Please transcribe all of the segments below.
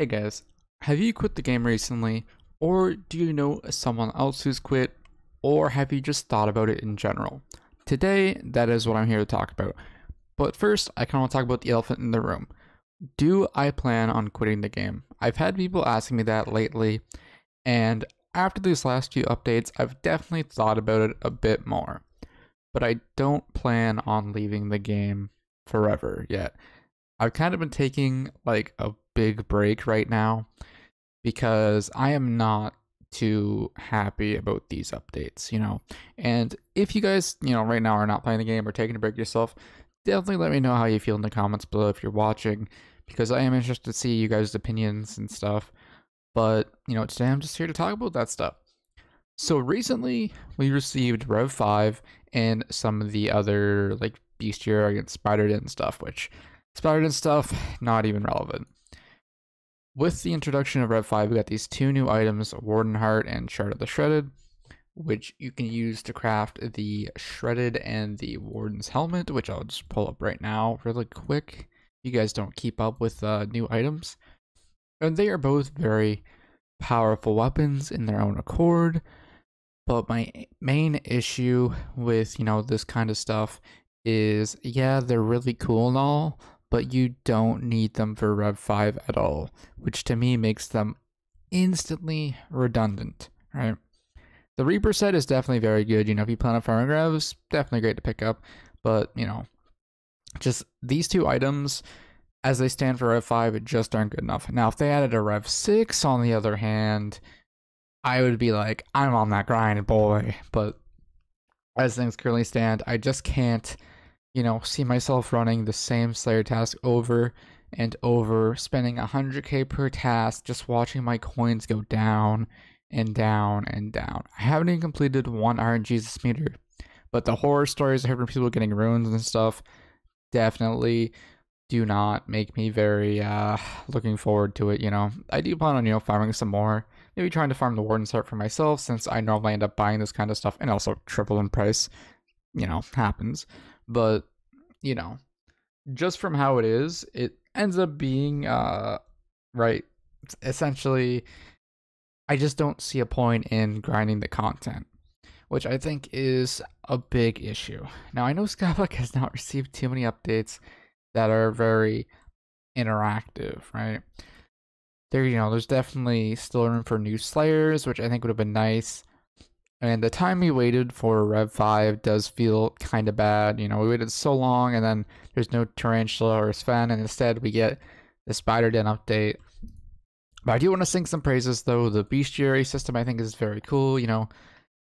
Hey guys, have you quit the game recently? Or do you know someone else who's quit? Or have you just thought about it in general? Today, that is what I'm here to talk about. But first, I kind of want to talk about the elephant in the room. Do I plan on quitting the game? I've had people asking me that lately, and after these last few updates, I've definitely thought about it a bit more. But I don't plan on leaving the game forever yet. I've kind of been taking like a big break right now because I am not too happy about these updates, you know. And if you guys, you know, right now are not playing the game or taking a break yourself, definitely let me know how you feel in the comments below if you're watching because I am interested to see you guys' opinions and stuff. But, you know, today I'm just here to talk about that stuff. So recently we received Rev 5 and some of the other like Bestiary and Spider-Den stuff, which Spider-Den stuff, not even relevant. With the introduction of Rev 5, we got these two new items, Warden Heart and Shard of the Shredded, which you can use to craft the Shredded and the Warden's Helmet, which I'll just pull up right now really quick. You guys don't keep up with uh, new items. And they are both very powerful weapons in their own accord. But my main issue with, you know, this kind of stuff is, yeah, they're really cool and all, but you don't need them for Rev 5 at all, which to me makes them instantly redundant, right? The Reaper set is definitely very good. You know, if you plan on farming Revs, definitely great to pick up. But, you know, just these two items, as they stand for Rev 5, just aren't good enough. Now, if they added a Rev 6, on the other hand, I would be like, I'm on that grind, boy. But as things currently stand, I just can't you know, see myself running the same Slayer task over and over, spending 100k per task, just watching my coins go down and down and down. I haven't even completed one RNGesus meter, but the horror stories I heard from people getting runes and stuff definitely do not make me very uh looking forward to it, you know. I do plan on, you know, farming some more. Maybe trying to farm the Warden's Heart for myself since I normally end up buying this kind of stuff and also triple in price. You know, happens but you know, just from how it is, it ends up being uh right essentially I just don't see a point in grinding the content, which I think is a big issue. Now I know Skyblock has not received too many updates that are very interactive, right? There, you know, there's definitely still room for new Slayers, which I think would have been nice. And the time we waited for Rev 5 does feel kind of bad. You know, we waited so long and then there's no Tarantula or Sven, and instead we get the Spider-Den update. But I do want to sing some praises though. The Bestiary system I think is very cool. You know,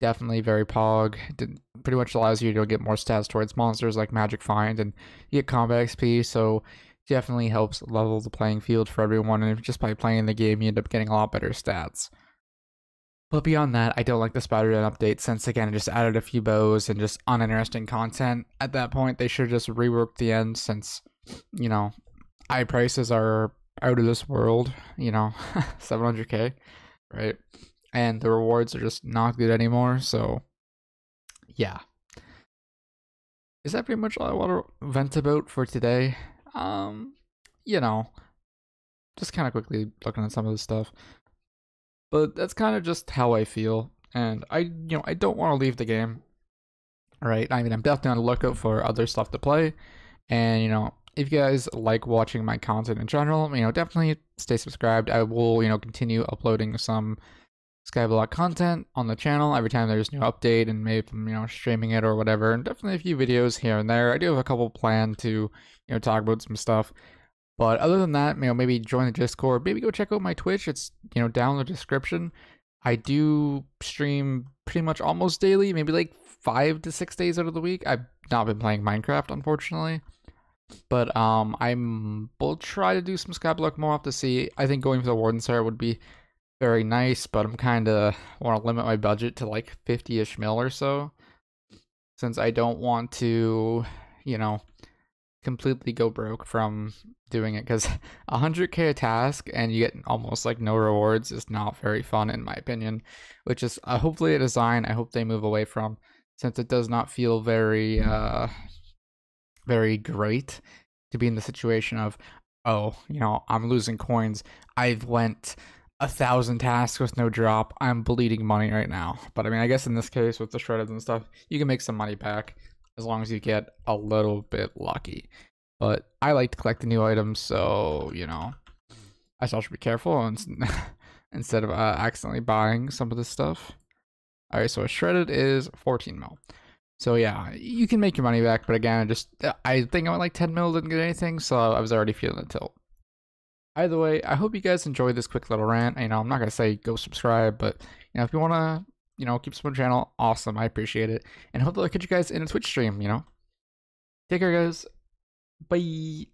definitely very pog. It pretty much allows you to get more stats towards monsters like Magic Find and you get combat XP. So definitely helps level the playing field for everyone. And just by playing the game, you end up getting a lot better stats. But beyond that, I don't like the Spider-Den update since again it just added a few bows and just uninteresting content. At that point, they should just rework the end since, you know, eye prices are out of this world, you know, 700k, right? And the rewards are just not good anymore, so yeah. Is that pretty much all I want to vent about for today? Um, you know, just kind of quickly looking at some of this stuff. But that's kind of just how I feel. And I, you know, I don't want to leave the game. Right? I mean, I'm definitely on the lookout for other stuff to play. And, you know, if you guys like watching my content in general, you know, definitely stay subscribed. I will, you know, continue uploading some Skyblock content on the channel every time there's new update and maybe I'm, you know, streaming it or whatever. And definitely a few videos here and there. I do have a couple planned to, you know, talk about some stuff. But other than that, you know, maybe join the Discord. Maybe go check out my Twitch. It's you know down in the description. I do stream pretty much almost daily, maybe like five to six days out of the week. I've not been playing Minecraft, unfortunately. But um, I'm will try to do some Skyblock more. Have to see. I think going for the Warden Heart would be very nice, but I'm kind of want to limit my budget to like 50ish mil or so, since I don't want to, you know, completely go broke from doing it because 100k a task and you get almost like no rewards is not very fun in my opinion which is uh, hopefully a design i hope they move away from since it does not feel very uh very great to be in the situation of oh, you know, I'm losing coins. I've went a thousand tasks with no drop. I'm bleeding money right now. But I mean, I guess in this case with the shredded and stuff, you can make some money back as long as you get a little bit lucky. But I like to collect the new items, so you know, I still should be careful and instead of uh, accidentally buying some of this stuff. All right, so a shredded is 14 mil. So yeah, you can make your money back, but again, I just I think I went like 10 mil, didn't get anything, so I was already feeling the tilt. Either way, I hope you guys enjoyed this quick little rant. You know, I'm not gonna say go subscribe, but you know, if you wanna, you know, keep supporting the channel, awesome, I appreciate it, and hopefully I'll catch you guys in a Twitch stream. You know, take care, guys. Bye.